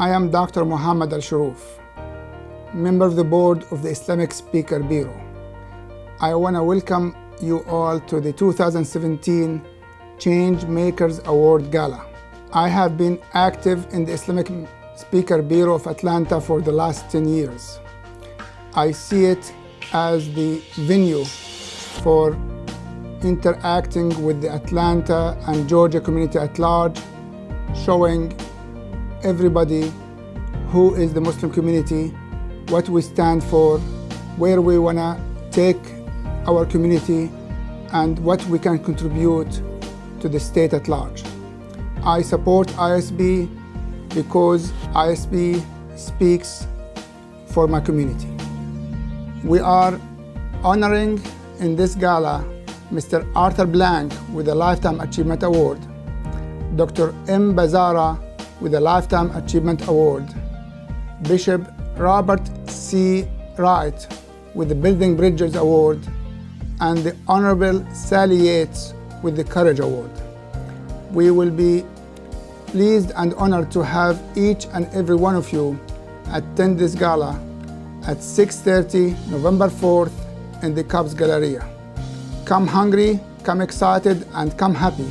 I am Dr. Muhammad Al Shuroof, member of the board of the Islamic Speaker Bureau. I want to welcome you all to the 2017 Change Makers Award Gala. I have been active in the Islamic Speaker Bureau of Atlanta for the last 10 years. I see it as the venue for interacting with the Atlanta and Georgia community at large, showing everybody who is the Muslim community, what we stand for, where we want to take our community, and what we can contribute to the state at large. I support ISB because ISB speaks for my community. We are honoring in this gala Mr. Arthur Blank with a Lifetime Achievement Award, Dr. M. Bazara with a Lifetime Achievement Award, Bishop Robert C. Wright with the Building Bridges Award, and the Honorable Sally Yates with the Courage Award. We will be pleased and honored to have each and every one of you attend this gala at 6.30 November 4th in the Cobb's Galleria. Come hungry, come excited, and come happy.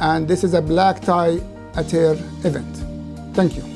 And this is a black tie attire event. Thank you.